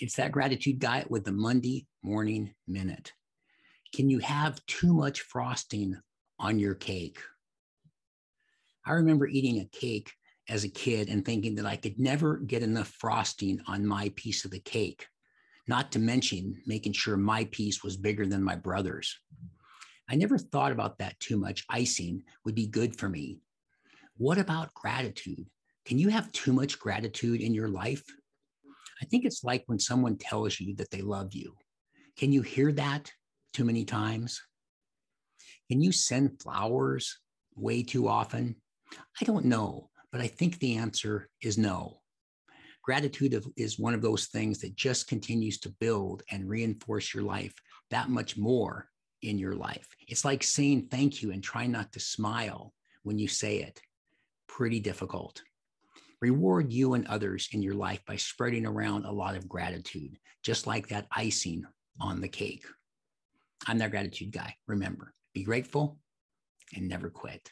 It's that gratitude guy with the Monday morning minute. Can you have too much frosting on your cake? I remember eating a cake as a kid and thinking that I could never get enough frosting on my piece of the cake, not to mention making sure my piece was bigger than my brother's. I never thought about that too much. Icing would be good for me. What about gratitude? Can you have too much gratitude in your life? I think it's like when someone tells you that they love you. Can you hear that too many times? Can you send flowers way too often? I don't know, but I think the answer is no. Gratitude is one of those things that just continues to build and reinforce your life that much more in your life. It's like saying thank you and trying not to smile when you say it. Pretty difficult. Reward you and others in your life by spreading around a lot of gratitude, just like that icing on the cake. I'm that gratitude guy. Remember, be grateful and never quit.